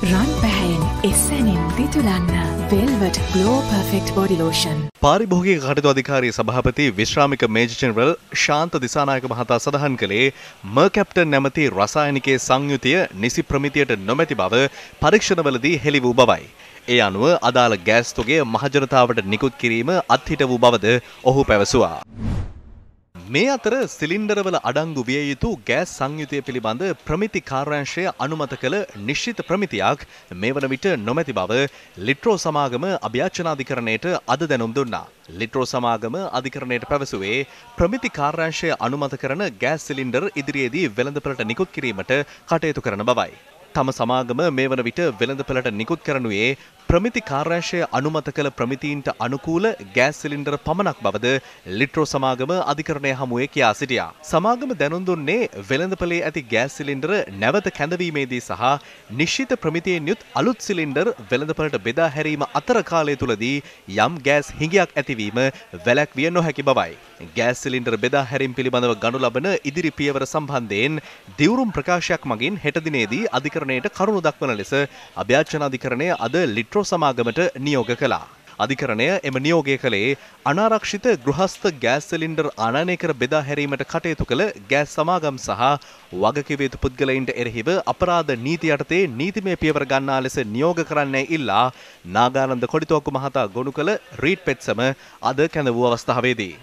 රන් පැහැයෙන් එස්සැනින් දිතුලන්න velvet glow perfect body lotion. පාරිභෝගික කටයුතු අධිකාරී සභාපති විශ්‍රාමික මේජර් ජෙනරල් ශාන්ත දිසානායක මහතා සඳහන් කළේ මර්කැප්ටන් නැමැති රසායනිකයේ සංයුතිය නිසි ප්‍රමිතියට නොමැති බව පරීක්ෂණවලදී හෙළි වූ බවයි. ඒ අනුව අදාළ ගෑස් තොගේ මහජනතාවට නිකුත් කිරීම අත්හිට වූ බවද ඔහු පැවසුවා. මේ අතර සිලින්ඩරවල අඩංගු විය යුතු ගෑස් සංයුතිය පිළිබඳ ප්‍රමිති කාර්යාංශය අනුමත කළ නිශ්චිත ප්‍රමිතියක් මේ වන විට නොමැති බව ලිට්‍රෝ සමාගම අභ්‍යාචනාධිකරණයට අද දැනුම් දුන්නා. ලිට්‍රෝ සමාගම අධිකරණයට පැවසුවේ ප්‍රමිති කාර්යාංශය අනුමත කරන ගෑස් සිලින්ඩර් ඉදිරියේදී වෙළඳපළට නිකුත් කිරීමට කටයුතු කරන බවයි. තම සමාගම මේ වන විට වෙළඳපළට නිකුත් කරනුයේ ප්‍රමිති කාර්යාංශය අනුමත කළ ප්‍රමිතීන්ට අනුකූල ගෑස් සිලින්ඩර් පමණක් බවද ලිට්‍රෝ සමාගම අධිකරණය හමුවේ කියා සිටියා. සමාගම දැනුම් දුන්නේ වෙළඳපොලේ ඇති ගෑස් සිලින්ඩර නැවත කැඳවීමේදී සහ නිශ්චිත ප්‍රමිතියෙන් යුත් අලුත් සිලින්ඩර් වෙළඳපොලට බෙදා හැරීම අතර කාලය තුලදී යම් ගෑස් හිඟයක් ඇතිවීම වැළැක්විය නොහැකි බවයි. ගෑස් සිලින්ඩර් බෙදා හැරීම පිළිබඳව ගනු ලබන ඉදිරි පියවර සම්බන්ධයෙන් දිවුරුම් ප්‍රකාශයක් මගින් හෙට දිනේදී අධිකරණයට කරුණු දක්වන ලෙස අභ්‍යාචන අධිකරණය අද ලිට්‍රෝ මෙට්‍රෝ සමාගමට නියෝග කළා. අධිකරණය එම නියෝගය කළේ අනාරක්ෂිත ගෘහස්ත ගෑස් සිලින්ඩර් ආනයනය කර බෙදා හැරීමට කටයුතු කළ ගෑස් සමාගම් සහ වගකිව යුතු පුද්ගලයින්ට එරෙහිව අපරාධ නීති යටතේ නීතිමය පියවර ගන්නා ලෙස නියෝග කරන්නේ ඉල්ලා නාගානන්ද කොඩිතෝක්කු මහතා ගොනු කළ රීට් පෙත්සම අද කැඳ වූ අවස්ථාවේදී